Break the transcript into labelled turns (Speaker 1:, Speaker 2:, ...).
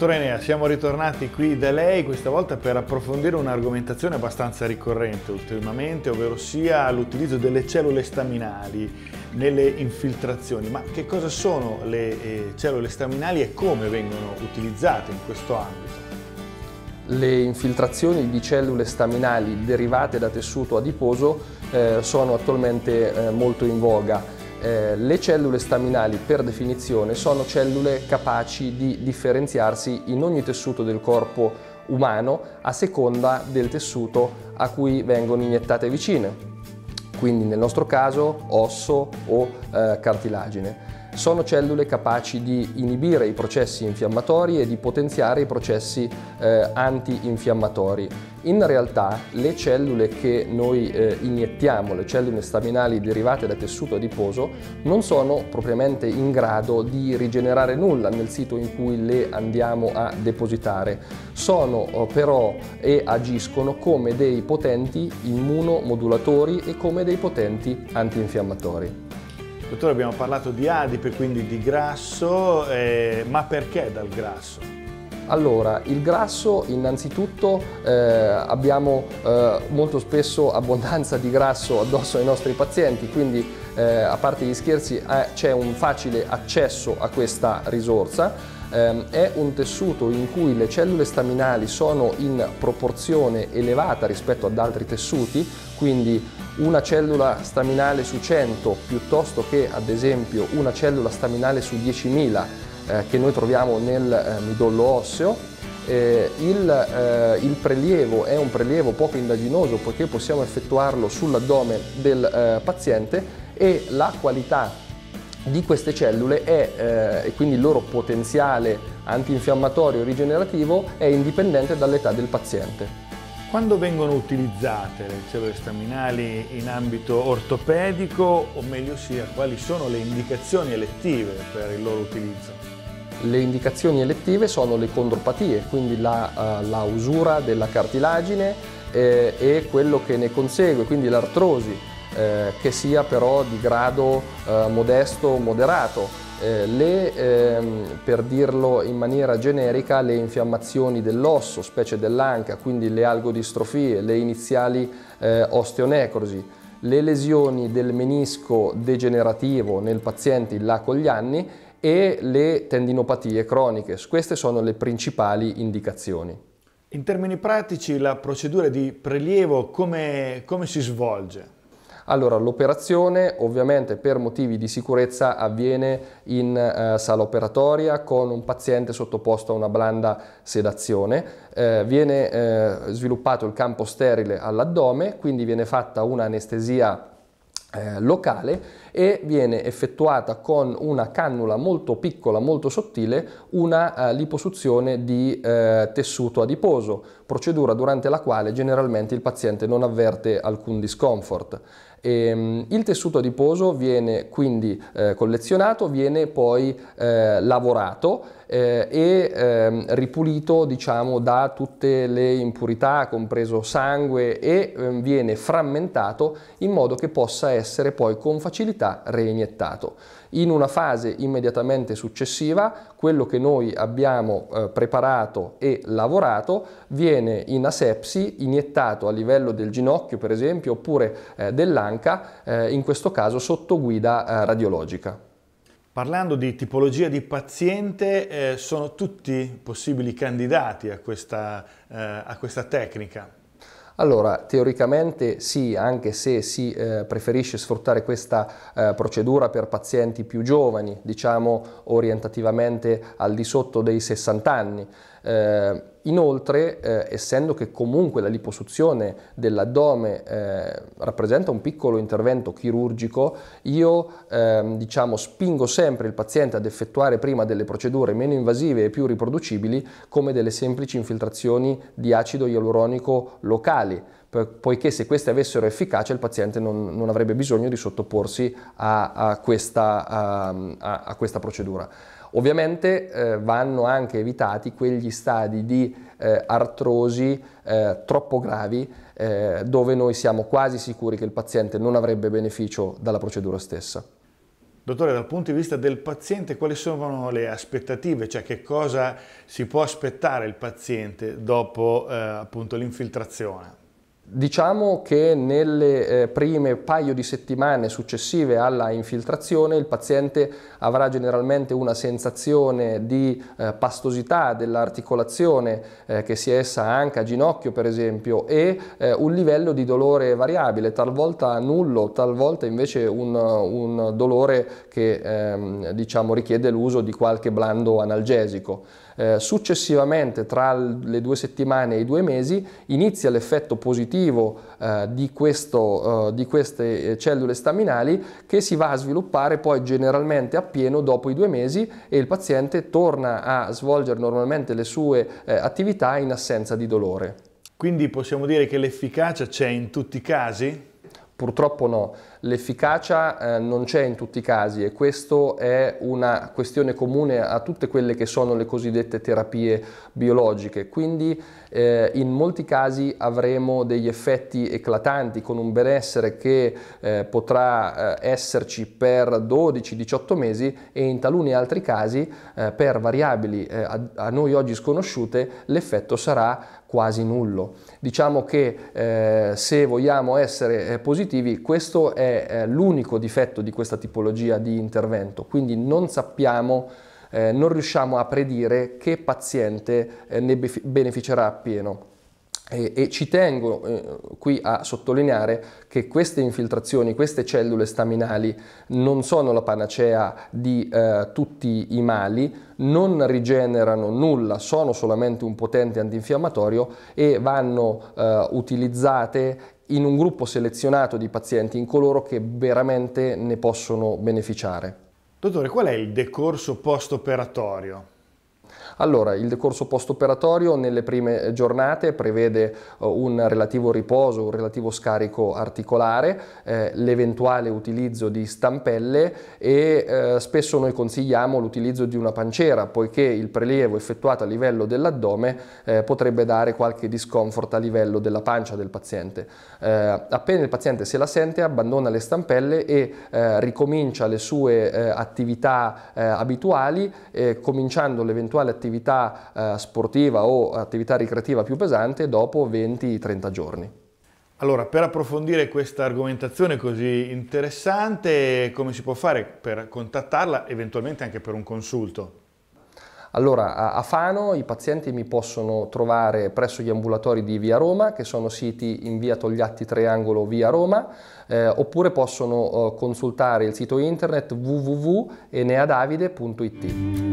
Speaker 1: Dottor Enea, siamo ritornati qui da lei questa volta per approfondire un'argomentazione abbastanza ricorrente ultimamente, ovvero sia l'utilizzo delle cellule staminali nelle infiltrazioni. Ma che cosa sono le eh, cellule staminali e come vengono utilizzate in questo ambito?
Speaker 2: Le infiltrazioni di cellule staminali derivate da tessuto adiposo eh, sono attualmente eh, molto in voga eh, le cellule staminali per definizione sono cellule capaci di differenziarsi in ogni tessuto del corpo umano a seconda del tessuto a cui vengono iniettate vicine, quindi nel nostro caso osso o eh, cartilagine sono cellule capaci di inibire i processi infiammatori e di potenziare i processi eh, antinfiammatori. In realtà le cellule che noi eh, iniettiamo, le cellule staminali derivate da tessuto adiposo, non sono propriamente in grado di rigenerare nulla nel sito in cui le andiamo a depositare. Sono eh, però e agiscono come dei potenti immunomodulatori e come dei potenti antinfiammatori.
Speaker 1: Dottore, abbiamo parlato di adipe, quindi di grasso, eh, ma perché dal grasso?
Speaker 2: Allora, il grasso innanzitutto eh, abbiamo eh, molto spesso abbondanza di grasso addosso ai nostri pazienti, quindi eh, a parte gli scherzi eh, c'è un facile accesso a questa risorsa. Eh, è un tessuto in cui le cellule staminali sono in proporzione elevata rispetto ad altri tessuti, quindi una cellula staminale su 100 piuttosto che ad esempio una cellula staminale su 10.000 eh, che noi troviamo nel eh, midollo osseo. Eh, il, eh, il, prelievo è un prelievo poco indaginoso poiché possiamo effettuarlo sull'addome del eh, paziente e la qualità di queste cellule è, eh, e quindi il loro potenziale antinfiammatorio rigenerativo è indipendente dall'età del paziente.
Speaker 1: Quando vengono utilizzate le cellule staminali in ambito ortopedico o meglio sia quali sono le indicazioni elettive per il loro utilizzo?
Speaker 2: Le indicazioni elettive sono le condropatie, quindi la, uh, la usura della cartilagine eh, e quello che ne consegue, quindi l'artrosi, eh, che sia però di grado eh, modesto o moderato eh, le, ehm, per dirlo in maniera generica, le infiammazioni dell'osso, specie dell'anca, quindi le algodistrofie, le iniziali eh, osteonecrosi, le lesioni del menisco degenerativo nel paziente là con gli anni e le tendinopatie croniche. Queste sono le principali indicazioni.
Speaker 1: In termini pratici la procedura di prelievo come, come si svolge?
Speaker 2: Allora, l'operazione ovviamente per motivi di sicurezza avviene in eh, sala operatoria con un paziente sottoposto a una blanda sedazione. Eh, viene eh, sviluppato il campo sterile all'addome, quindi viene fatta un'anestesia eh, locale e viene effettuata con una cannula molto piccola, molto sottile, una uh, liposuzione di uh, tessuto adiposo, procedura durante la quale generalmente il paziente non avverte alcun discomfort. E, um, il tessuto adiposo viene quindi eh, collezionato, viene poi eh, lavorato eh, e ehm, ripulito diciamo, da tutte le impurità, compreso sangue, e ehm, viene frammentato in modo che possa essere poi con facilità reiniettato. In una fase immediatamente successiva, quello che noi abbiamo eh, preparato e lavorato viene in asepsi, iniettato a livello del ginocchio per esempio, oppure eh, dell'anca, eh, in questo caso sotto guida eh, radiologica.
Speaker 1: Parlando di tipologia di paziente, eh, sono tutti possibili candidati a questa, eh, a questa tecnica?
Speaker 2: Allora, teoricamente sì, anche se si eh, preferisce sfruttare questa eh, procedura per pazienti più giovani, diciamo orientativamente al di sotto dei 60 anni. Eh, inoltre, eh, essendo che comunque la liposuzione dell'addome eh, rappresenta un piccolo intervento chirurgico, io ehm, diciamo, spingo sempre il paziente ad effettuare prima delle procedure meno invasive e più riproducibili come delle semplici infiltrazioni di acido ialuronico locali poiché se queste avessero efficacia il paziente non, non avrebbe bisogno di sottoporsi a, a, questa, a, a questa procedura. Ovviamente eh, vanno anche evitati quegli stadi di eh, artrosi eh, troppo gravi eh, dove noi siamo quasi sicuri che il paziente non avrebbe beneficio dalla procedura stessa.
Speaker 1: Dottore, dal punto di vista del paziente, quali sono le aspettative? Cioè che cosa si può aspettare il paziente dopo eh, l'infiltrazione?
Speaker 2: Diciamo che nelle eh, prime paio di settimane successive alla infiltrazione il paziente avrà generalmente una sensazione di eh, pastosità dell'articolazione, eh, che sia essa anca, ginocchio per esempio, e eh, un livello di dolore variabile, talvolta nullo, talvolta invece un, un dolore che ehm, diciamo, richiede l'uso di qualche blando analgesico. Eh, successivamente, tra le due settimane e i due mesi, inizia l'effetto positivo eh, di, questo, eh, di queste cellule staminali che si va a sviluppare poi generalmente appieno dopo i due mesi e il paziente torna a svolgere normalmente le sue eh, attività in assenza di dolore.
Speaker 1: Quindi possiamo dire che l'efficacia c'è in tutti i casi?
Speaker 2: Purtroppo no, l'efficacia eh, non c'è in tutti i casi e questo è una questione comune a tutte quelle che sono le cosiddette terapie biologiche, quindi eh, in molti casi avremo degli effetti eclatanti con un benessere che eh, potrà eh, esserci per 12-18 mesi e in taluni altri casi eh, per variabili eh, a, a noi oggi sconosciute l'effetto sarà quasi nullo. Diciamo che eh, se vogliamo essere eh, positivi questo è eh, l'unico difetto di questa tipologia di intervento, quindi non sappiamo, eh, non riusciamo a predire che paziente eh, ne beneficerà appieno. E, e, ci tengo eh, qui a sottolineare che queste infiltrazioni, queste cellule staminali non sono la panacea di eh, tutti i mali, non rigenerano nulla, sono solamente un potente antinfiammatorio e vanno eh, utilizzate in un gruppo selezionato di pazienti, in coloro che veramente ne possono beneficiare.
Speaker 1: Dottore, qual è il decorso post-operatorio?
Speaker 2: Allora, il decorso post-operatorio nelle prime giornate prevede eh, un relativo riposo, un relativo scarico articolare, eh, l'eventuale utilizzo di stampelle e eh, spesso noi consigliamo l'utilizzo di una pancera poiché il prelievo effettuato a livello dell'addome eh, potrebbe dare qualche discomfort a livello della pancia del paziente. Eh, appena il paziente se la sente abbandona le stampelle e eh, ricomincia le sue attività abituali, cominciando l'eventuale attività attività eh, sportiva o attività ricreativa più pesante dopo 20-30 giorni.
Speaker 1: Allora, per approfondire questa argomentazione così interessante, come si può fare per contattarla, eventualmente anche per un consulto?
Speaker 2: Allora, a Fano i pazienti mi possono trovare presso gli ambulatori di Via Roma, che sono siti in via Togliatti Triangolo Via Roma, eh, oppure possono eh, consultare il sito internet www.eneadavide.it.